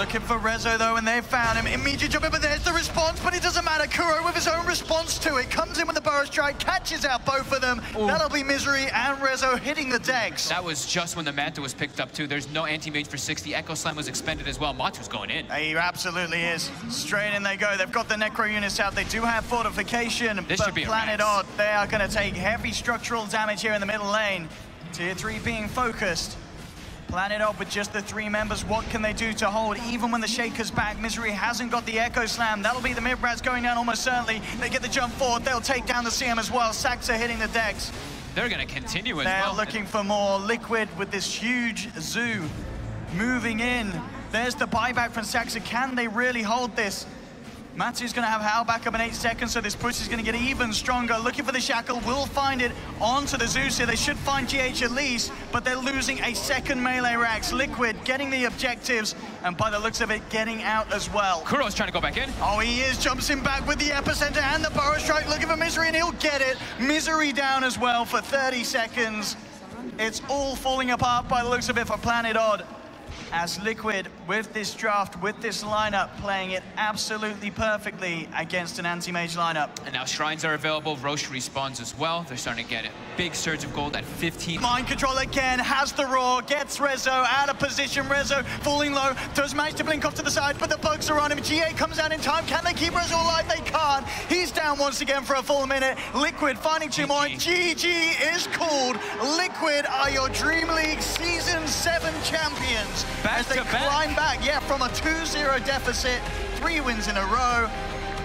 looking for Rezo though, and they found him. Immediate jump in, but there's the response, but it doesn't matter. Kuro with his own response to it comes in with the burrow strike, catches out both of them. Ooh. That'll be Misery and Rezo hitting the decks. That was just when the Manta was picked up too. There's no anti-mage for 60. Echo Slam was expended as well. Matu's going in. He absolutely is. Straight in they go. They've got the Necro units out. They do have fortification, This but should be Planet. Odd, they are going to take heavy structural damage here in the middle lane. Tier 3 being focused. Planet Odd with just the three members, what can they do to hold? Even when the Shaker's back, Misery hasn't got the Echo Slam. That'll be the mid-brats going down almost certainly. They get the jump forward. They'll take down the CM as well. Saksa hitting the decks. They're going to continue as They're well. looking for more liquid with this huge zoo moving in. There's the buyback from Saksa. Can they really hold this? Matsu's going to have Hal back up in eight seconds, so this push is going to get even stronger. Looking for the Shackle, will find it onto the Zeus here. They should find GH at least, but they're losing a second melee Rax. Liquid getting the objectives, and by the looks of it, getting out as well. Kuro's trying to go back in. Oh, he is. Jumps in back with the epicenter and the burrow strike. Looking for Misery, and he'll get it. Misery down as well for 30 seconds. It's all falling apart by the looks of it for Planet Odd. As Liquid, with this draft, with this lineup, playing it absolutely perfectly against an anti-mage lineup. And now Shrines are available. Rosh respawns as well. They're starting to get a big surge of gold at 15. Mind control again, has the roar, gets Rezo out of position. Rezo falling low, does manage to blink off to the side, but the bugs are on him. GA comes out in time. Can they keep Rezo alive? They can't. He's down once again for a full minute. Liquid finding two more. GG is called. Liquid are your DreamLeague Season 7 champions. Back as they to back. climb back, yeah, from a 2-0 deficit, three wins in a row.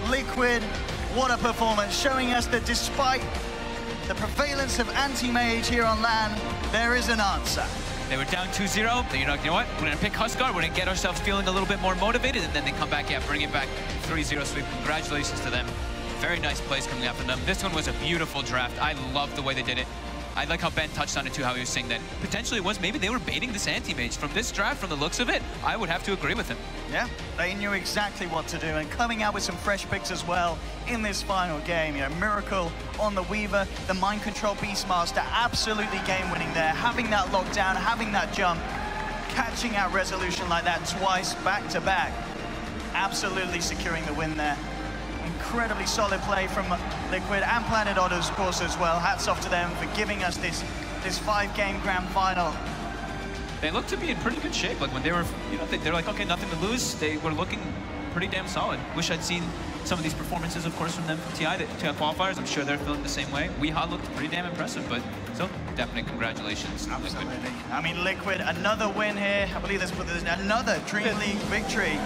Liquid, what a performance, showing us that despite the prevalence of anti-mage here on LAN, there is an answer. They were down 2-0. Then you're like, you know what? We're going to pick Huskar. We're going to get ourselves feeling a little bit more motivated. And then they come back, yeah, bring it back 3-0 sweep. Congratulations to them. Very nice plays coming out from them. This one was a beautiful draft. I love the way they did it. I like how Ben touched on it too, how he was saying that potentially it was maybe they were baiting this anti-mage. From this draft, from the looks of it, I would have to agree with him. Yeah, they knew exactly what to do and coming out with some fresh picks as well in this final game. You know, Miracle on the Weaver, the Mind Control Beastmaster, absolutely game winning there. Having that lockdown, having that jump, catching out resolution like that twice back to back. Absolutely securing the win there. Incredibly solid play from Liquid and Planet Odd, of course, as well. Hats off to them for giving us this, this five-game grand final. They looked to be in pretty good shape. Like when they were, you know, they, they're like, okay, nothing to lose. They were looking pretty damn solid. Wish I'd seen some of these performances, of course, from them from TI, the TI qualifiers. I'm sure they're feeling the same way. Weha looked pretty damn impressive, but so definite congratulations. to Liquid. I mean, Liquid, another win here. I believe this there's another DreamLeague victory.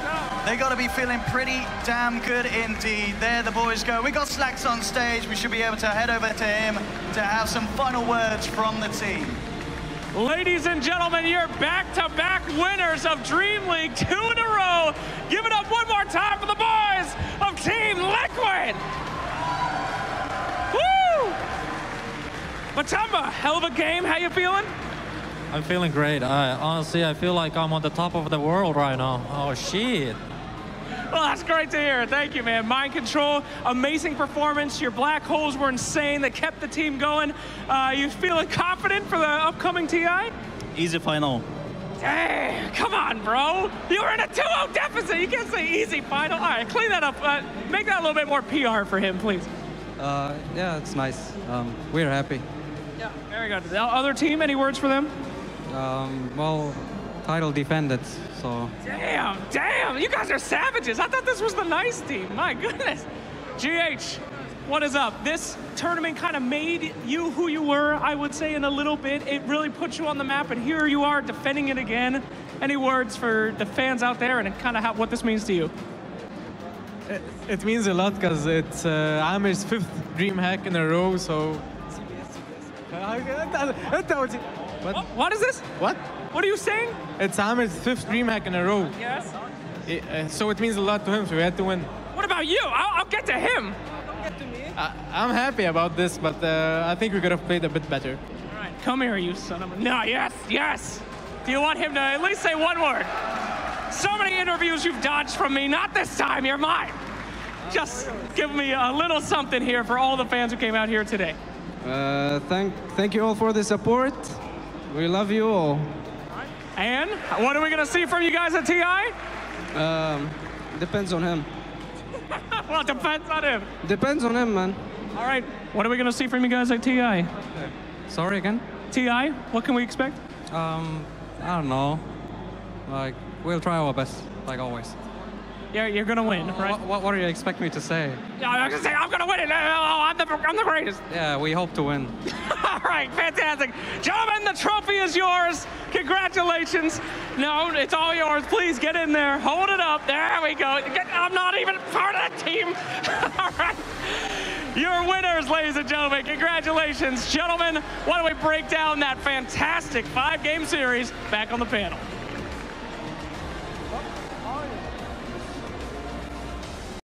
They got to be feeling pretty damn good indeed. There the boys go. We got Slacks on stage. We should be able to head over to him to have some final words from the team. Ladies and gentlemen, you're back-to-back winners of DreamLeague, two in a row. Matumba, hell of a game. How you feeling? I'm feeling great. I honestly, I feel like I'm on the top of the world right now. Oh shit. Well, that's great to hear. Thank you, man. Mind control, amazing performance. Your black holes were insane. They kept the team going. Uh, you feeling confident for the upcoming TI? Easy final. Dang, come on, bro. You were in a 2-0 deficit. You can't say easy final. All right, clean that up. Uh, make that a little bit more PR for him, please. Uh, yeah, it's nice. Um, we're happy. Yeah, very good. The other team, any words for them? Um, well, title defended, so Damn, damn, you guys are savages. I thought this was the nice team. My goodness. GH, what is up? This tournament kind of made you who you were, I would say, in a little bit. It really put you on the map, and here you are defending it again. Any words for the fans out there and kind of how, what this means to you? It, it means a lot because it's uh, Amir's fifth DreamHack in a row, so. What? What is this? What? What are you saying? It's Amir's fifth DreamHack in a row. Yes. It- uh, so it means a lot to him, so we had to win. What about you? I'll, I'll get to him. Don't get to me. I, I'm happy about this, but uh, I think we could have played a bit better. All right, come here, you son of a. No, yes, yes. Do you want him to at least say one word? So many interviews you've dodged from me. Not this time. You're mine. Just give me a little something here for all the fans who came out here today. Uh, thank thank you all for the support. We love you all. And what are we gonna see from you guys at TI? Um, depends on him. well, depends on him. Depends on him, man. All right, what are we gonna see from you guys at TI? Sorry again. TI, what can we expect? Um, I don't know. Like, we'll try our best, like always. Yeah, you're gonna win, right? What, what, what do you expect me to say? Yeah, I'm gonna say I'm gonna win it. Oh, oh, I'm the, I'm the greatest. Yeah, we hope to win. All right, fantastic. Gentlemen, the trophy is yours. Congratulations. No, it's all yours. Please get in there. Hold it up. There we go. Get- I'm not even part of the team. all right. Your winners, ladies and gentlemen. Congratulations. Gentlemen, why don't we break down that fantastic five game series back on the panel?